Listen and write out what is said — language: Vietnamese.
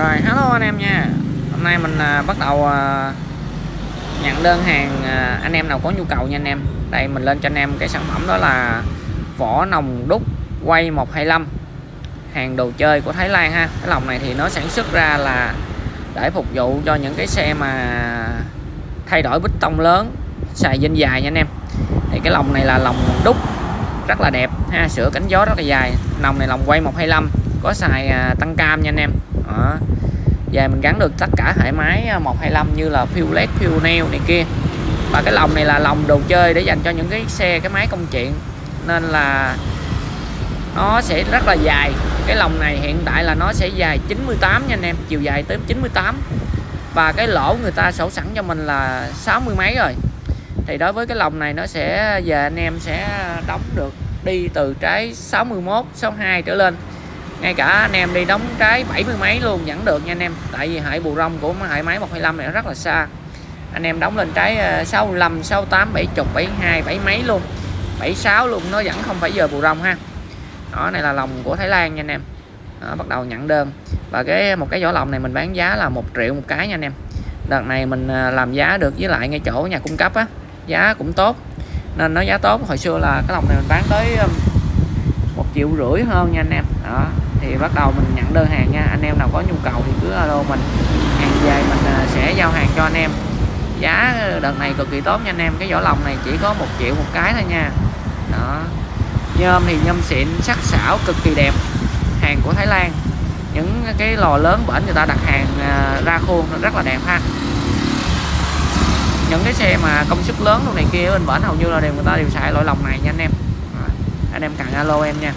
Rồi hello anh em nha. Hôm nay mình à, bắt đầu à, nhận đơn hàng à, anh em nào có nhu cầu nha anh em. Đây mình lên cho anh em cái sản phẩm đó là vỏ nòng đúc quay 125 Hàng đồ chơi của Thái Lan ha. Cái lồng này thì nó sản xuất ra là để phục vụ cho những cái xe mà thay đổi bích tông lớn xài dinh dài nha anh em. Thì cái lồng này là lồng đúc rất là đẹp ha. Sửa cánh gió rất là dài. Nòng này lồng quay 125 có xài à, tăng cam nha anh em đó. Và mình gắn được tất cả hệ máy 125 như là fuel led, fuel neo này kia. Và cái lồng này là lồng đồ chơi để dành cho những cái xe cái máy công chuyện. Nên là nó sẽ rất là dài. Cái lồng này hiện tại là nó sẽ dài 98 nha anh em chiều dài tới 98 và cái lỗ người ta sổ sẵn cho mình là 60 mấy rồi. Thì đối với cái lồng này nó sẽ về anh em sẽ đóng được đi từ trái 61 62 trở lên ngay cả anh em đi đóng trái 70 mấy luôn vẫn được nha anh em. Tại vì hệ bù rong của hệ máy 125 này nó rất là xa. Anh em đóng lên trái 65 68 70 72 7 mấy luôn. 76 luôn nó vẫn không phải giờ bù rong ha. Đó này là lòng của Thái Lan nha anh em. Đó, bắt đầu nhận đơn. Và cái một cái vỏ lòng này mình bán giá là một triệu một cái nha anh em. Đợt này mình ờ, làm giá được với lại ngay chỗ nhà cung cấp á. Giá cũng tốt. Nên nó giá tốt hồi xưa là cái lòng này mình bán tới một triệu rưỡi hơn nha anh em. Đó thì bắt đầu mình nhận đơn hàng nha. Anh em nào có nhu cầu thì cứ alo mình. Hàng dài mình à, sẽ giao hàng cho anh em. Giá đợt này cực kỳ tốt nha anh em. Cái vỏ lòng này chỉ có một triệu một cái thôi nha. Đó. Nhôm thì nhôm xịn, sắc sảo cực kỳ đẹp. Hàng của Thái Lan. Những cái lò lớn bển người ta đặt hàng à, ra khuôn rất là đẹp ha. Những cái xe mà công suất lớn luôn này kia bên bển hầu như là đều người ta đều xài loại lòng này nha anh em. Anh em cần alo em nha.